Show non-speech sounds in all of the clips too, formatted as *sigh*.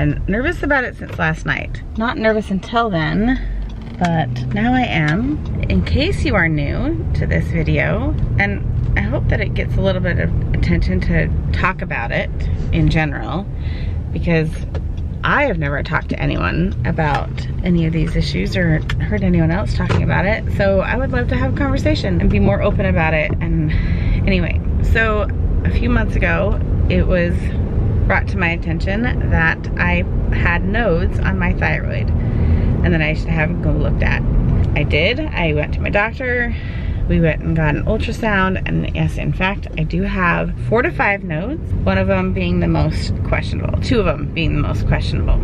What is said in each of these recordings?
been nervous about it since last night. Not nervous until then, but now I am. In case you are new to this video, and I hope that it gets a little bit of attention to talk about it in general, because I have never talked to anyone about any of these issues or heard anyone else talking about it. So I would love to have a conversation and be more open about it. And anyway, so a few months ago, it was brought to my attention that I had nodes on my thyroid and that I should have them go looked at. I did, I went to my doctor, we went and got an ultrasound and yes in fact I do have four to five nodes one of them being the most questionable two of them being the most questionable.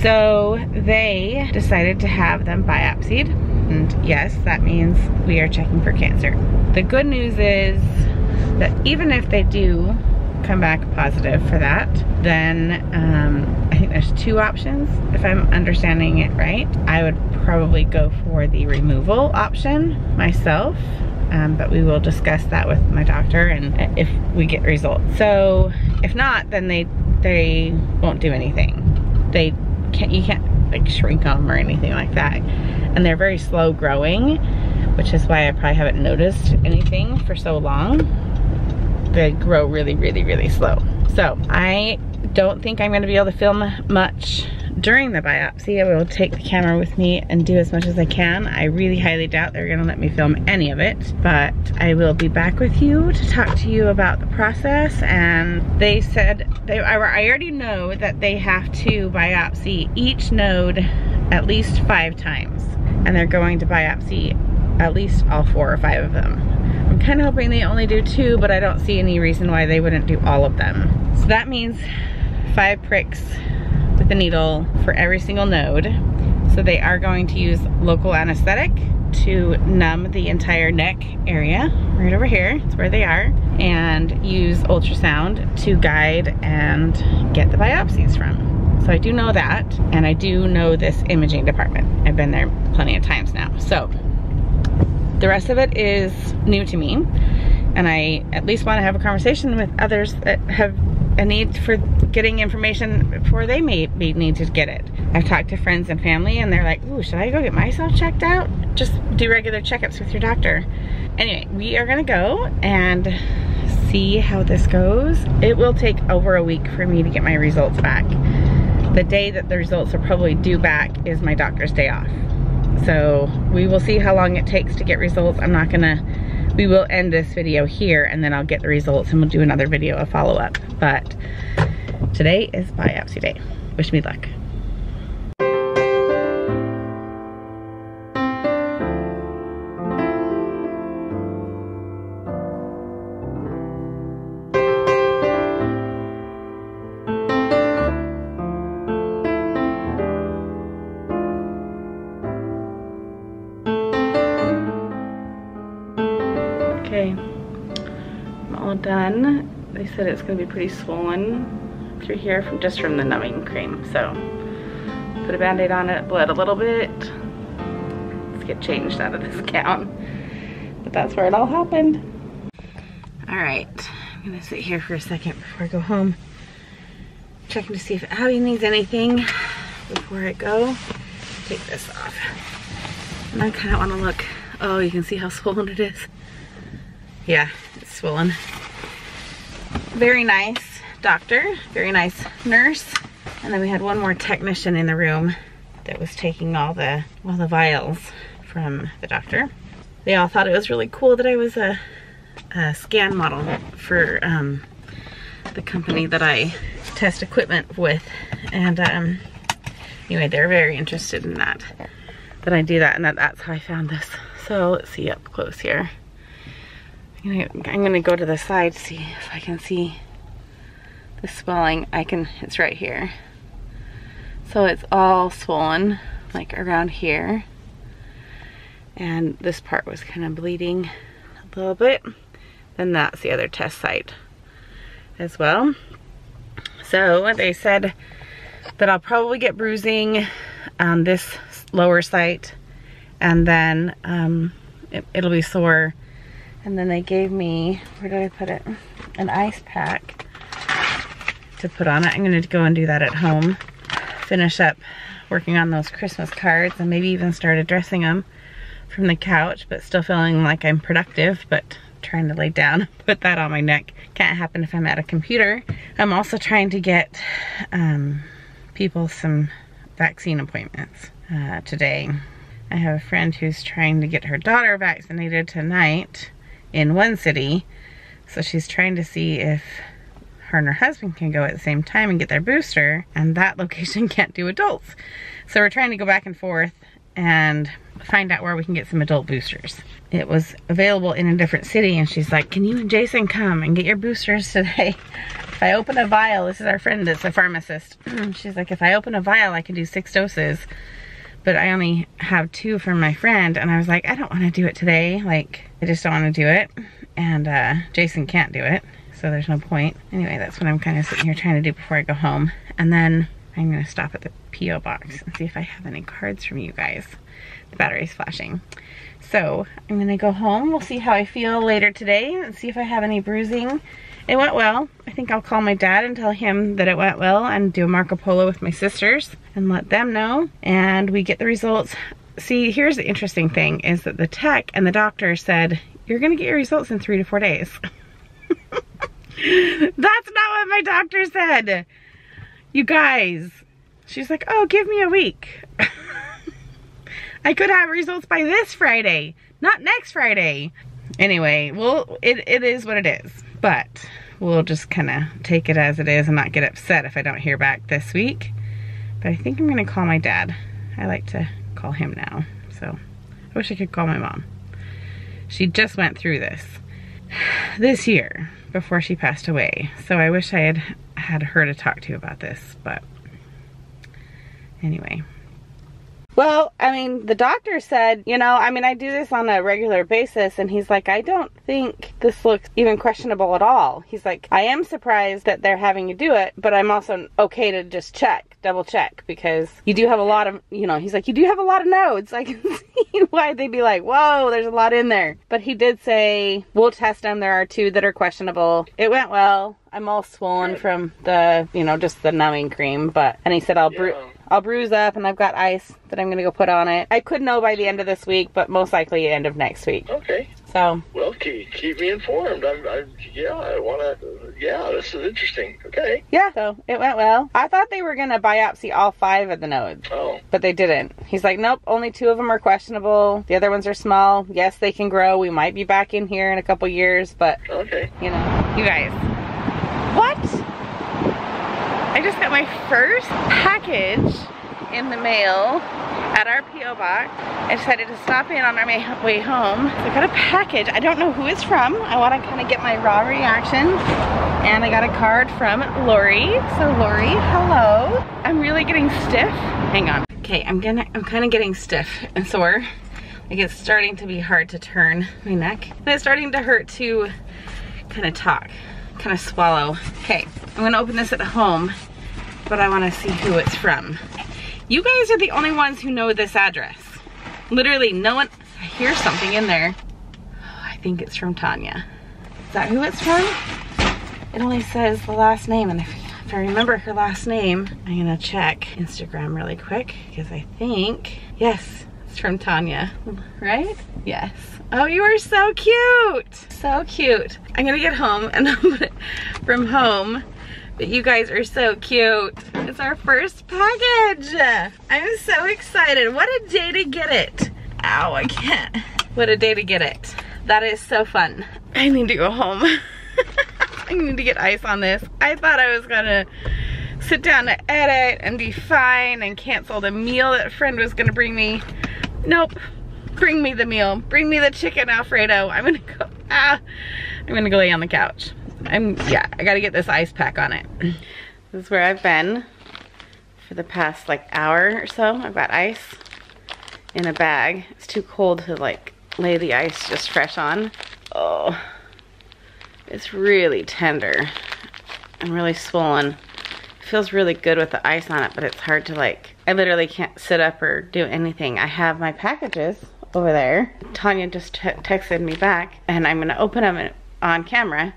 So they decided to have them biopsied and yes that means we are checking for cancer. The good news is that even if they do come back positive for that, then um, I think there's two options, if I'm understanding it right. I would probably go for the removal option myself, um, but we will discuss that with my doctor and if we get results. So if not, then they they won't do anything. They can't, you can't like shrink them or anything like that. And they're very slow growing, which is why I probably haven't noticed anything for so long they grow really, really, really slow. So I don't think I'm gonna be able to film much during the biopsy. I will take the camera with me and do as much as I can. I really highly doubt they're gonna let me film any of it, but I will be back with you to talk to you about the process. And they said, they, I already know that they have to biopsy each node at least five times. And they're going to biopsy at least all four or five of them. Kind of hoping they only do two, but I don't see any reason why they wouldn't do all of them. So that means five pricks with a needle for every single node. So they are going to use local anesthetic to numb the entire neck area right over here. It's where they are. And use ultrasound to guide and get the biopsies from. So I do know that and I do know this imaging department. I've been there plenty of times now. So the rest of it is new to me and I at least want to have a conversation with others that have a need for getting information before they may be need to get it. I've talked to friends and family and they're like, ooh, should I go get myself checked out? Just do regular checkups with your doctor. Anyway, we are gonna go and see how this goes. It will take over a week for me to get my results back. The day that the results are probably due back is my doctor's day off. So we will see how long it takes to get results. I'm not gonna, we will end this video here and then I'll get the results and we'll do another video, a follow up. But today is biopsy day. Wish me luck. Done. They said it's gonna be pretty swollen through here from just from the numbing cream. So put a band-aid on it, bled a little bit. Let's get changed out of this gown. But that's where it all happened. All right, I'm gonna sit here for a second before I go home. Checking to see if Abby needs anything before I go. Take this off. And I kind of want to look. Oh, you can see how swollen it is. Yeah, it's swollen. Very nice doctor, very nice nurse. And then we had one more technician in the room that was taking all the all the vials from the doctor. They all thought it was really cool that I was a, a scan model for um, the company that I test equipment with. And um, anyway, they're very interested in that, that I do that and that that's how I found this. So let's see up close here. I'm gonna, go to the side, see if I can see the swelling. I can, it's right here. So it's all swollen, like around here. And this part was kind of bleeding a little bit. Then that's the other test site as well. So they said that I'll probably get bruising on this lower site and then um, it, it'll be sore And then they gave me, where did I put it? An ice pack to put on it. I'm gonna go and do that at home. Finish up working on those Christmas cards and maybe even start addressing them from the couch, but still feeling like I'm productive, but trying to lay down, *laughs* put that on my neck. Can't happen if I'm at a computer. I'm also trying to get um, people some vaccine appointments uh, today. I have a friend who's trying to get her daughter vaccinated tonight in one city. So she's trying to see if her and her husband can go at the same time and get their booster and that *laughs* location can't do adults. So we're trying to go back and forth and find out where we can get some adult boosters. It was available in a different city and she's like, can you and Jason come and get your boosters today? *laughs* If I open a vial, this is our friend that's a pharmacist. *clears throat* she's like, if I open a vial, I can do six doses, but I only have two for my friend. And I was like, I don't want to do it today. Like, I just don't want to do it. And uh, Jason can't do it, so there's no point. Anyway, that's what I'm kind of sitting here trying to do before I go home. And then I'm gonna stop at the P.O. box and see if I have any cards from you guys. The battery's flashing. So I'm gonna go home. We'll see how I feel later today and see if I have any bruising. It went well. I think I'll call my dad and tell him that it went well and do a Marco Polo with my sisters and let them know. And we get the results. See, here's the interesting thing is that the tech and the doctor said, you're gonna get your results in three to four days. *laughs* That's not what my doctor said. You guys, she's like, oh, give me a week. *laughs* I could have results by this Friday, not next Friday. Anyway, well, it, it is what it is, but we'll just kind of take it as it is and not get upset if I don't hear back this week. But I think I'm gonna call my dad. I like to call him now, so I wish I could call my mom. She just went through this *sighs* this year before she passed away. So I wish I had had her to talk to about this, but anyway. Well, I mean, the doctor said, you know, I mean, I do this on a regular basis, and he's like, I don't think this looks even questionable at all. He's like, I am surprised that they're having you do it, but I'm also okay to just check, double check, because you do have a lot of, you know, he's like, you do have a lot of nodes. *laughs* I can see why they'd be like, whoa, there's a lot in there. But he did say, we'll test them. There are two that are questionable. It went well. I'm all swollen from the, you know, just the numbing cream, but, and he said, I'll brew. I'll bruise up and I've got ice that I'm gonna go put on it. I could know by the end of this week, but most likely end of next week. Okay. So. Well, keep, keep me informed. I'm, I'm yeah, I wanna, yeah, this is interesting. Okay. Yeah, so it went well. I thought they were gonna biopsy all five of the nodes. Oh. But they didn't. He's like, nope, only two of them are questionable. The other ones are small. Yes, they can grow. We might be back in here in a couple years, but. Okay. You know. You guys. What? I just got my first package in the mail at our P.O. box. I decided to stop in on our way home. I got a package. I don't know who it's from. I want to kind of get my raw reaction. And I got a card from Lori. So Lori, hello. I'm really getting stiff. Hang on. Okay, I'm gonna I'm kind of getting stiff and sore. Like it's starting to be hard to turn my neck. And it's starting to hurt to kind of talk, kind of swallow. Okay, I'm gonna open this at home, but I wanna see who it's from. You guys are the only ones who know this address. Literally no one, I hear something in there. I think it's from Tanya. Is that who it's from? It only says the last name and if, if I remember her last name, I'm gonna check Instagram really quick because I think, yes, it's from Tanya, right? Yes. Oh, you are so cute. So cute. I'm gonna get home and *laughs* from home. But you guys are so cute. It's our first package. I'm so excited. What a day to get it. Ow, I can't. What a day to get it. That is so fun. I need to go home. *laughs* I need to get ice on this. I thought I was gonna sit down to edit and be fine and cancel the meal that a friend was gonna bring me. Nope, bring me the meal. Bring me the chicken Alfredo. I'm gonna go, ah, I'm gonna go lay on the couch. I'm, yeah, I gotta get this ice pack on it. This is where I've been for the past like hour or so. I've got ice in a bag. It's too cold to like lay the ice just fresh on. Oh, it's really tender and really swollen. It feels really good with the ice on it, but it's hard to like, I literally can't sit up or do anything. I have my packages over there. Tanya just texted me back and I'm gonna open them on camera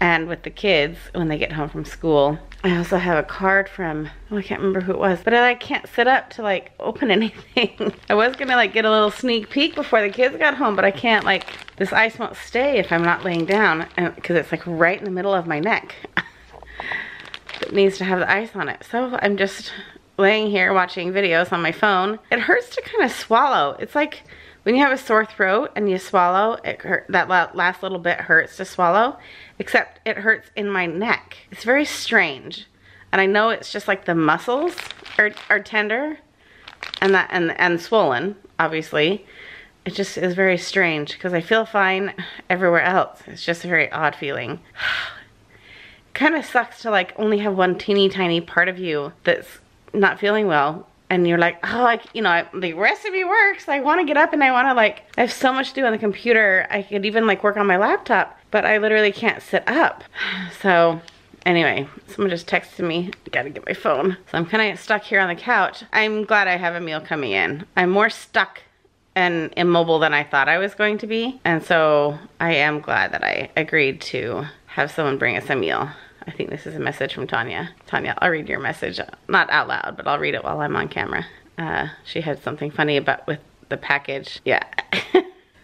and with the kids when they get home from school. I also have a card from, oh, I can't remember who it was, but I can't sit up to like *laughs* open anything. I was gonna like get a little sneak peek before the kids got home, but I can't like, this ice won't stay if I'm not laying down because it's like right in the middle of my neck. *laughs* it needs to have the ice on it. So I'm just laying here watching videos on my phone. It hurts to kind of swallow. It's like when you have a sore throat and you swallow, it hurt, that last little bit hurts to swallow, except it hurts in my neck. It's very strange. And I know it's just like the muscles are, are tender and that and, and swollen, obviously. It just is very strange because I feel fine everywhere else. It's just a very odd feeling. *sighs* kind of sucks to like only have one teeny tiny part of you that's not feeling well and you're like, oh, like, you know, the recipe works. I want to get up and I want to like, I have so much to do on the computer. I could even like work on my laptop, but I literally can't sit up. *sighs* So anyway, someone just texted me, gotta get my phone. So I'm kind of stuck here on the couch. I'm glad I have a meal coming in. I'm more stuck and immobile than I thought I was going to be. And so I am glad that I agreed to have someone bring us a meal. I think this is a message from Tanya. Tanya, I'll read your message. Not out loud, but I'll read it while I'm on camera. Uh, she had something funny about with the package. Yeah. *laughs* uh,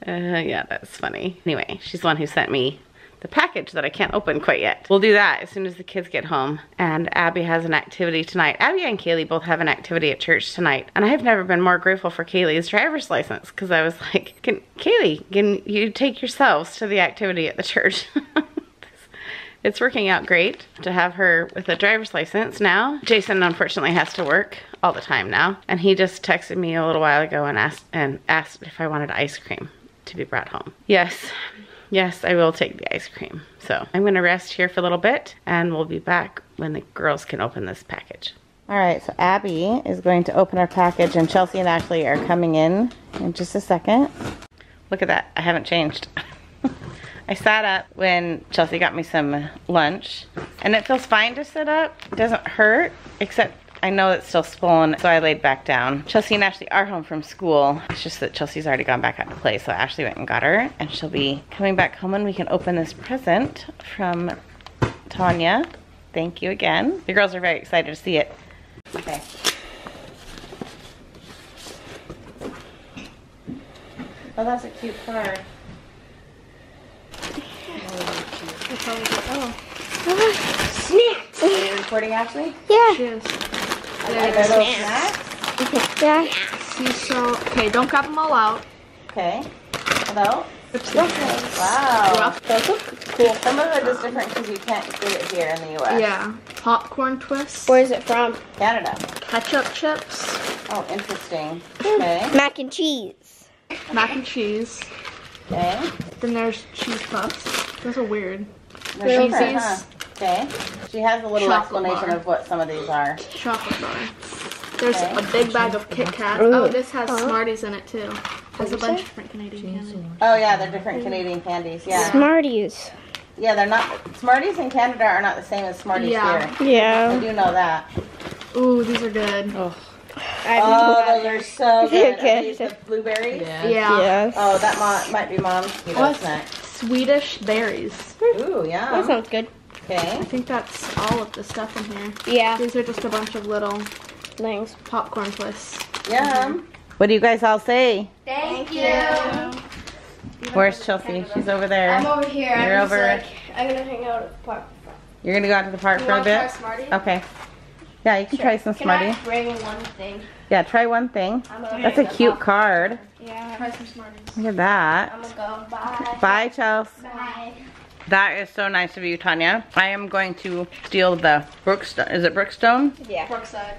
yeah, that's funny. Anyway, she's the one who sent me the package that I can't open quite yet. We'll do that as soon as the kids get home. And Abby has an activity tonight. Abby and Kaylee both have an activity at church tonight. And I have never been more grateful for Kaylee's driver's license because I was like, can, Kaylee, can you take yourselves to the activity at the church? *laughs* it's working out great to have her with a driver's license now. Jason unfortunately has to work all the time now. And he just texted me a little while ago and asked and asked if I wanted ice cream to be brought home. Yes, yes, I will take the ice cream. So I'm gonna rest here for a little bit and we'll be back when the girls can open this package. All right, so Abby is going to open our package and Chelsea and Ashley are coming in in just a second. Look at that, I haven't changed. *laughs* I sat up when Chelsea got me some lunch and it feels fine to sit up. It doesn't hurt, except I know it's still swollen, so I laid back down. Chelsea and Ashley are home from school. It's just that Chelsea's already gone back out to play, so Ashley went and got her, and she'll be coming back home and we can open this present from Tanya. Thank you again. The girls are very excited to see it. Okay. Oh, that's a cute card. Oh. Snacks! Are you recording, Ashley? Yeah. Cheers. Are those snacks? Yeah. See, so, okay, don't grab them all out. Okay. Hello? Wow. Those look cool. Some of it is different because you can't get it here in the U.S. Yeah. Popcorn twists. Where is it from? Canada. Ketchup chips. Oh, interesting. Hmm. Okay. Mac and cheese. Mac and cheese. Okay. Then there's cheese puffs. Those are weird. They're different, huh? Okay. She has a little Chocolate explanation bar. of what some of these are. Chocolate bar. There's Okay. a big bag of Kit Kats. Ooh. Oh, this has Huh? Smarties in it too. Has a bunch say? of different Canadian candies. Oh yeah, they're different Canadian candies. Yeah. Smarties. Yeah, they're not. Smarties in Canada are not the same as Smarties Yeah. here. I Yeah. do know that. Ooh, these are good. Oh, those are so good. *laughs* Are these the blueberries? Yeah. Yes. Oh, that might be mom's keto What? snack. Swedish berries. Ooh, yeah. That sounds good. Okay. I think that's all of the stuff in here. Yeah. These are just a bunch of little things. popcorn twists. Yum. Mm-hmm. What do you guys all say? Thank you. Where's Chelsea? She's over there. I'm over here. You're I'm just over- like, I'm gonna hang out at the park. You're gonna go out to the park You for a wanna try bit? Smarties? Okay. Yeah, you can try some Can I Smarties. bring one thing? Yeah, try one thing. That's a cute pop- card. Yeah. Try some Smarties. Look at that. I'm gonna go. Bye. Bye, Chelsea. Bye. That is so nice of you, Tanya. I am going to steal the Brookstone. Is it Brookstone? Yeah. Brookside.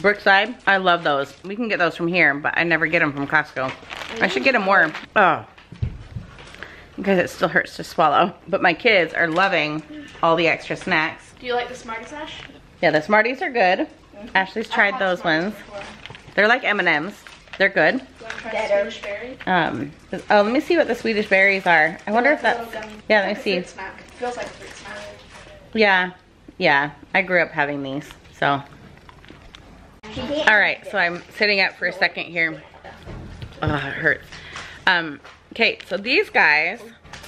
Brookside? I love those. We can get those from here, but I never get them from Costco. I should get them more. Oh. Because it still hurts to swallow. But my kids are loving all the extra snacks. Do you like the Smarties, Ash? Yeah, the Smarties are good. Ashley's tried those ones. They're like M&Ms. They're good. You want to try Better. Swedish berry? Um, oh, let me see what the Swedish berries are. I wonder if that's, yeah, let me see. Feels like fruit snack. Yeah, yeah, I grew up having these, so. All right, so I'm sitting up for a second here. Oh, it hurts. Um, okay, so these guys,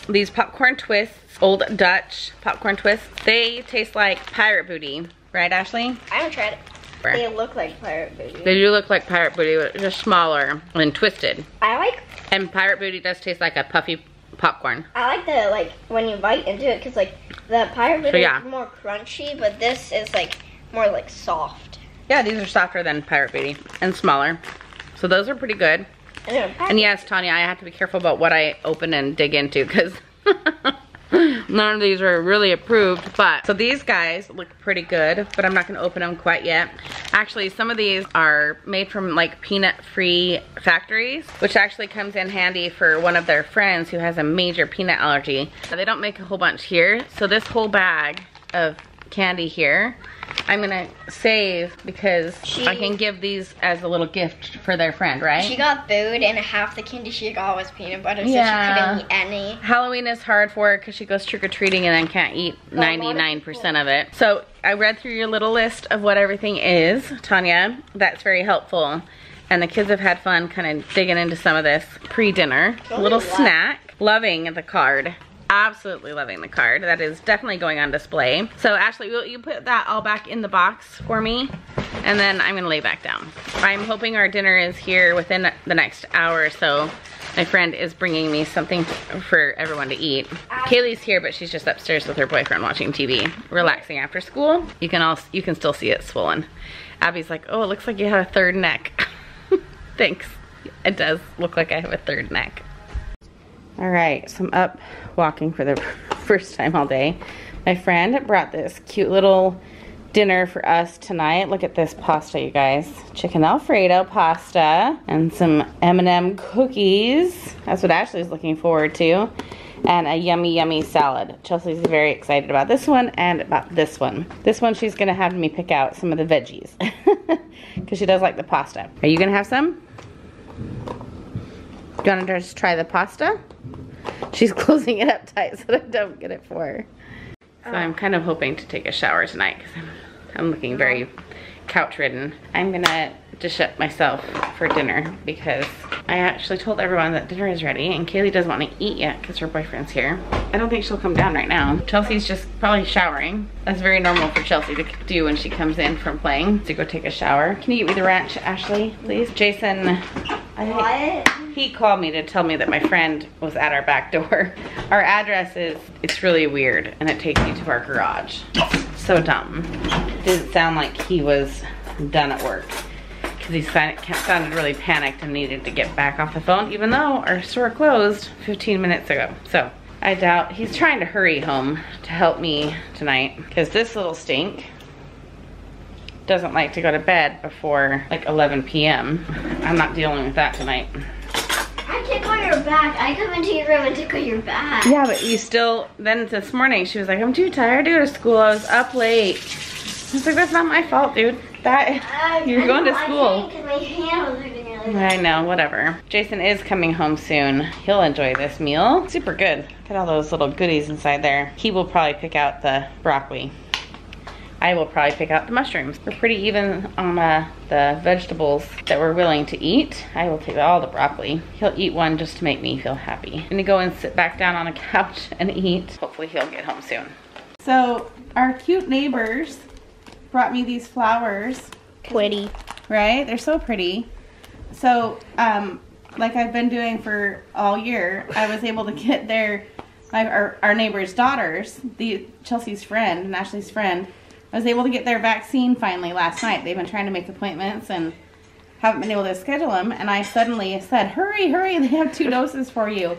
these popcorn twists, Old Dutch popcorn twists, they taste like pirate booty. Right, Ashley? I haven't tried it. They look like pirate booty. They do look like pirate booty, but just smaller and twisted. I like And pirate booty does taste like a puffy popcorn. I like the like when you bite into it because like the pirate booty yeah. is more crunchy, but this is like more like soft. Yeah, these are softer than pirate booty and smaller. So those are pretty good. And, And yes, Tanya, I have to be careful about what I open and dig into because *laughs* *laughs* none of these are really approved. But so these guys look pretty good, but I'm not gonna open them quite yet. Actually, some of these are made from like peanut-free factories, which actually comes in handy for one of their friends who has a major peanut allergy. They don't make a whole bunch here, so this whole bag of candy here I'm gonna save because She- I can give these as a little gift for their friend, right? She got food and half the candy she got was peanut butter, Yeah. so she couldn't eat any. Halloween is hard for her because she goes trick-or-treating and then can't eat a lot of 99% of it. So I read through your little list of what everything is, Tanya. That's very helpful. And the kids have had fun kind of digging into some of this pre-dinner. Little snack. Loving the card. Absolutely loving the card. That is definitely going on display. So Ashley, will you put that all back in the box for me? And then I'm gonna lay back down. I'm hoping our dinner is here within the next hour or so. My friend is bringing me something for everyone to eat. Kaylee's here, but she's just upstairs with her boyfriend watching TV, relaxing after school. You can all you can still see it swollen. Abby's like, oh, it looks like you have a third neck. *laughs* Thanks. It does look like I have a third neck. All right, so I'm up walking for the *laughs* first time all day. My friend brought this cute little dinner for us tonight. Look at this pasta, you guys. Chicken Alfredo pasta and some M&M cookies. That's what Ashley's looking forward to. And a yummy, yummy salad. Chelsea's very excited about this one and about this one. This one she's gonna have me pick out some of the veggies. *laughs* Because she does like the pasta. Are you gonna have some? Do you want to just try the pasta? She's *laughs* closing it up tight so that I don't get it for her. So I'm kind of hoping to take a shower tonight because I'm, I'm looking very couch ridden. I'm gonna dish up myself for dinner because I actually told everyone that dinner is ready and Kaylee doesn't want to eat yet because her boyfriend's here. I don't think she'll come down right now. Chelsea's just probably showering. That's very normal for Chelsea to do when she comes in from playing to go take a shower. Can you get me the ranch, Ashley, please? Jason, I he called me to tell me that my friend was at our back door. *laughs* Our address is, it's really weird and it takes you to our garage. So dumb. Didn't sound like he was done at work because he sounded, really panicked and needed to get back off the phone even though our store closed 15 minutes ago. So I doubt he's trying to hurry home to help me tonight because this little stink doesn't like to go to bed before like 11 p.m. I'm not dealing with that tonight. I tickle your back. I come into your room and tickle your back. Yeah, but you still, then this morning she was like, I'm too tired to go to school. I was up late. I was like, that's not my fault, dude. That, you're going to school. Because my hand was hurting really I know, whatever. Jason is coming home soon. He'll enjoy this meal. Super good. Look at all those little goodies inside there. He will probably pick out the broccoli. I will probably pick out the mushrooms. We're pretty even on uh, the vegetables that we're willing to eat. I will take all the broccoli. He'll eat one just to make me feel happy. I'm gonna go and sit back down on a *laughs* couch and eat. Hopefully he'll get home soon. So our cute neighbors brought me these flowers Pretty. right? They're so pretty. So, um, like I've been doing for all year, I was able to get their my our, our neighbor's daughters, the Chelsea's friend and Ashley's friend. I was able to get their vaccine finally last night. They've been trying to make appointments and haven't been able to schedule them. And I suddenly said, "Hurry, hurry! They have two doses for you."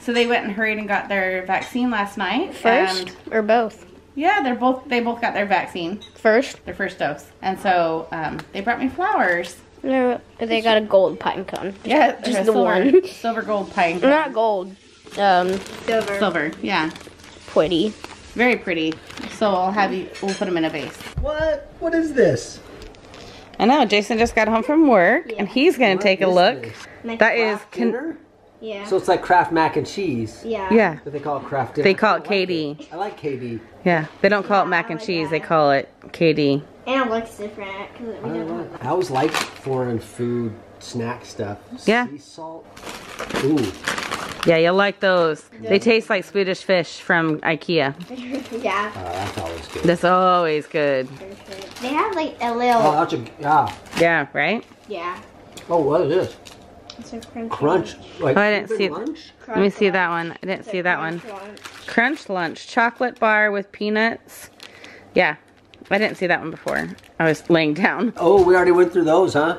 So they went and hurried and got their vaccine last night. First or both? Yeah, they're both they both got their vaccine, First. their first dose. And so um, they brought me flowers. No, they got a gold pine cone. Yeah, Just there's a the silver, one. *laughs* silver gold pine. Not gold. Um, silver. Silver, yeah. Pretty. Very pretty. So I'll have you, we'll put them in a vase. What? What is this? I know, Jason just got home from work and he's gonna What take a look. this? That is, Kraft con- dinner? Yeah. So it's like Kraft mac and cheese. yeah. yeah, But they call it Kraft dinner. They call it I like KD. I like KD. yeah. They don't call it mac and cheese, they call it KD. And it looks different because I, we don't don't know. I always like foreign food snack stuff. Yeah. Sea salt. Ooh. Yeah, you'll like those. They taste like Swedish fish from Ikea. *laughs* yeah. Uh, that's always good. That's always good. They have like a little. Oh, that's a yeah. Yeah, right? yeah. Oh, what is this? It's a crunchy. Crunch. Like Oh, I didn't see it. lunch? Let me see that one. I didn't see that one. Crunch Lunch, chocolate bar with peanuts. Yeah, I didn't see that one before. I was laying down. Oh, we already went through those, huh?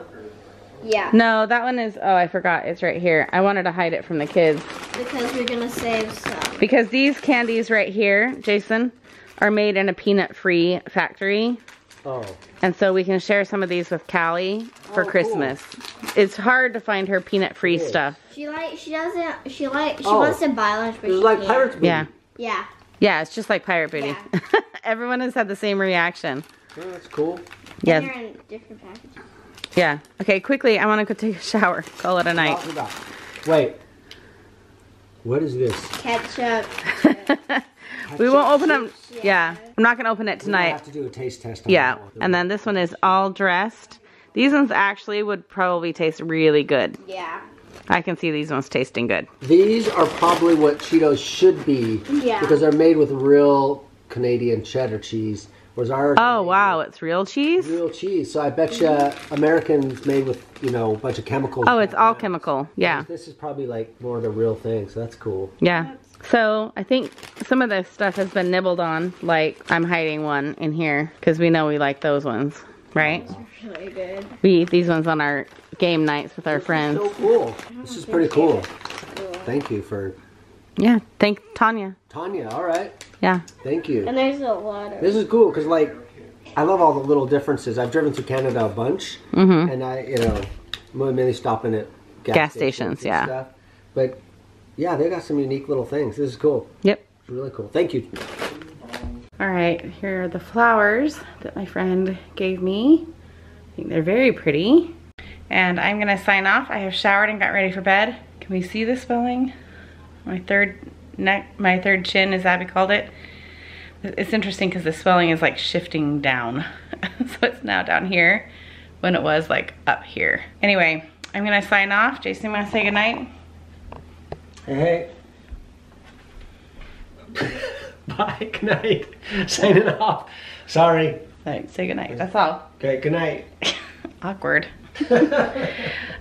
Yeah. No, that one is, oh, I forgot. It's right here. I wanted to hide it from the kids. Because we're gonna save some. Because these candies right here, Jason, are made in a peanut-free factory. Oh. And so we can share some of these with Callie for Oh, cool. Christmas. It's hard to find her peanut-free is. stuff. She like she doesn't she like she Oh. wants to buy lunch but It was she like can't. Pirates Movie. Yeah. Yeah. Yeah, it's just like Pirate Booty. Yeah. *laughs* Everyone has had the same reaction. Oh, that's cool. And Yes. they're in different packages. Yeah. Okay, quickly, I want to go take a shower. Call it a night. Wait. What is this? Ketchup. *laughs* we won't open them. Yeah. yeah. I'm not going to open it We tonight. have to do a taste test. On Yeah. that. And then this one is all dressed. These ones actually would probably taste really good. Yeah. I can see these ones tasting good. These are probably what Cheetos should be. Yeah. Because they're made with real Canadian cheddar cheese. Whereas ours are Oh, wow. It's real cheese? Real cheese. So I bet you Americans made with, you know, a bunch of chemicals. Oh, it's all chemical. Yeah. This is probably like more of the real thing, so that's cool. Yeah. So I think some of this stuff has been nibbled on. Like I'm hiding one in here because we know we like those ones, right? Really good. We eat these ones on our game nights with our friends. So cool. This is pretty cool. Thank you for Yeah. Thank Tanya. Tanya. All right. Yeah. Thank you. And there's a lot of This is cool because like I love all the little differences. I've driven through Canada a bunch, Mm-hmm. and I, you know, mainly stopping at gas, Gas stations, and yeah. Stuff. But yeah, they got some unique little things. This is cool. Yep. It's really cool. Thank you. All right. Here are the flowers that my friend gave me. I think they're very pretty. And I'm gonna sign off. I have showered and got ready for bed. Can we see the swelling? My third neck, my third chin, as Abby called it. It's interesting because the swelling is like shifting down. *laughs* so it's now down here when it was like up here. Anyway, I'm gonna sign off. Jason, you wanna say goodnight? Hey. *laughs* Bye. Good night. Signing off. Sorry. All right, say good night. that's all. Okay. Good night. *laughs* Awkward. *laughs*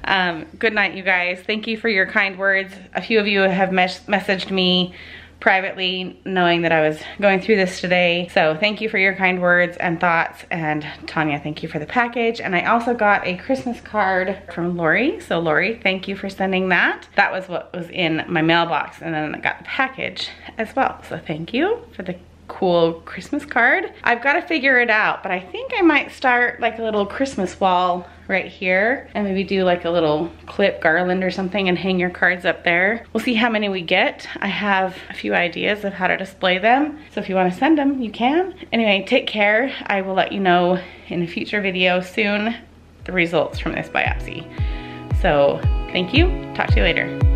um, good night, you guys. Thank you for your kind words. A few of you have mes messaged me privately knowing that I was going through this today. So thank you for your kind words and thoughts. And Tanya, thank you for the package. And I also got a Christmas card from Lori. So Lori, thank you for sending that. That was what was in my mailbox. And then I got the package as well. So thank you for the cool Christmas card. I've got to figure it out, but I think I might start like a little Christmas wall right here and maybe do like a little clip garland or something and hang your cards up there. We'll see how many we get. I have a few ideas of how to display them. So if you want to send them, you can. Anyway, take care. I will let you know in a future video soon the results from this biopsy. So thank you. Talk to you later.